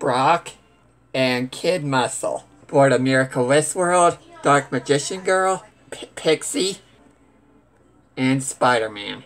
Brock, and Kid Muscle. For the Miracle List world, Dark Magician Girl, P Pixie, and Spider-Man.